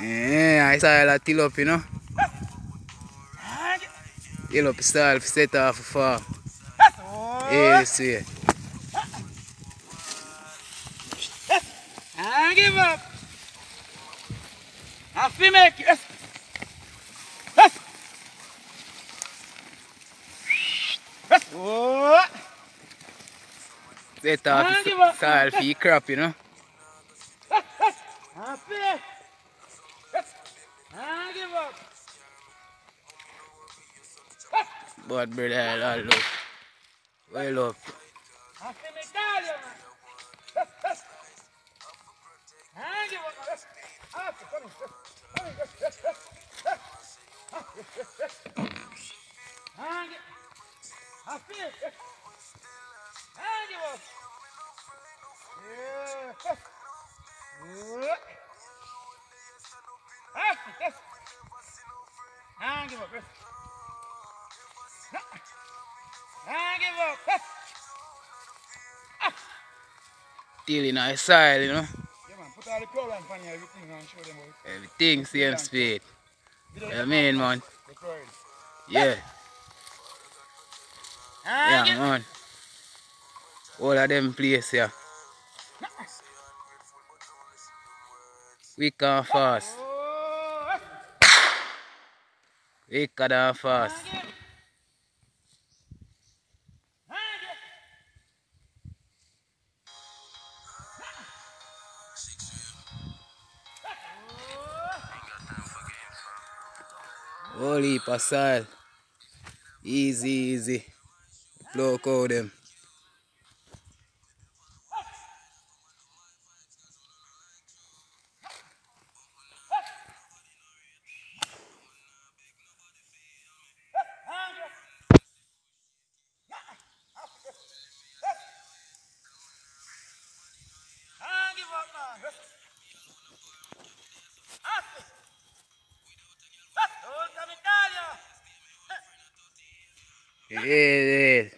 Yeah, I saw that till up, you know. Till up style set off for Yeah, you see. I give up. I feel make it. Set off style for crop, you know. Feel. I give up. But brother, all look. Well up. I feel me you, man. I give up. I feel. Yes. I give up. Yeah. Yeah. Yes. I give up. Yes. I give up. Yes. Till in our style, you know. Yeah, man. Put all the program on everything, and show them how Everything same speed. Yeah, man, man. Yeah, yeah, man. All of them place here. Quick and fast. Give. Whole heap of style. Easy, easy. Blow out them. Give up